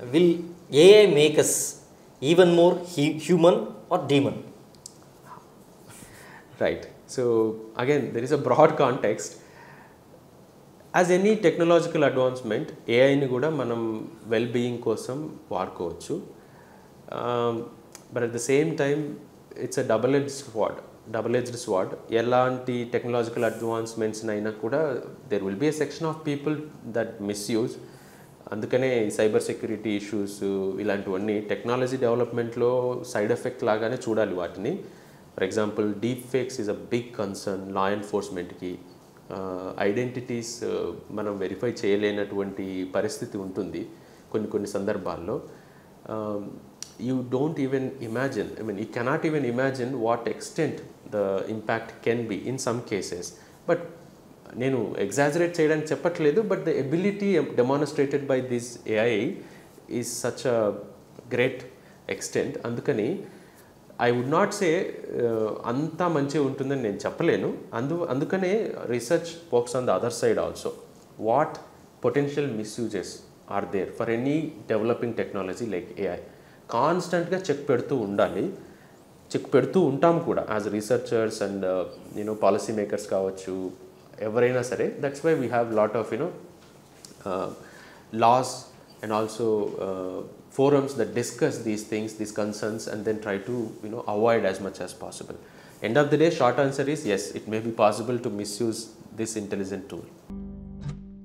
Will AI make us even more hu- human or demon? Right. So again, there is a broad context. As any technological advancement ఏఐని కూడా మనం well being కోసం వాడుకోవచ్చు but at the same time it's a double edge sword double edged sword ఎలాంటి technological advancements అయినా కూడా there will be a section of people that misuse అందుకనే cyber security issues ఇలాంటివన్నీ టెక్నాలజీ డెవలప్మెంట్లో సైడ్ ఎఫెక్ట్ లాగానే చూడాలి వాటిని. For example deep fakes is a big concern law ఎన్ఫోర్స్మెంట్కి. Identities మనం వెరిఫై చేయలేనటువంటి పరిస్థితి ఉంటుంది కొన్ని కొన్ని సందర్భాల్లో. You don't even imagine I mean you cannot even imagine what extent the impact can be in some cases. But నేను exaggerate చేయడానికి చెప్పట్లేదు but the ability demonstrated by this AI is such a great extent అందుకని I would not say అంతా మంచిగా ఉంటుందని నేను చెప్పలేను. అందు అందుకనే research works on the other side also what potential misuses are there for any developing technology like AI కాన్స్టెంట్గా check పెడుతూ ఉండాలి. చెక్ పెడుతూ ఉంటాం కూడా as researchers and you know policy makers కావచ్చు ఎవరైనా సరే that's why we have lot of you know laws and also uh, forums that discuss these things these concerns and then try to you know avoid as much as possible end of the day short answer is yes it may be possible to misuse this intelligent tool